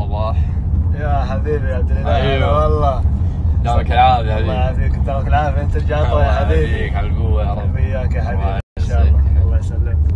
صباح يا حبيبي يا عبد الاله أيوه. والله. دامك العافية الله يعافيك دامك العافية. أنت رجعت يا حبيبي. على القوة يا رب. وياك يا حبيبي. إن شاء الله. الله يسلمك.